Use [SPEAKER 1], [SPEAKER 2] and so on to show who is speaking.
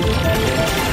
[SPEAKER 1] Música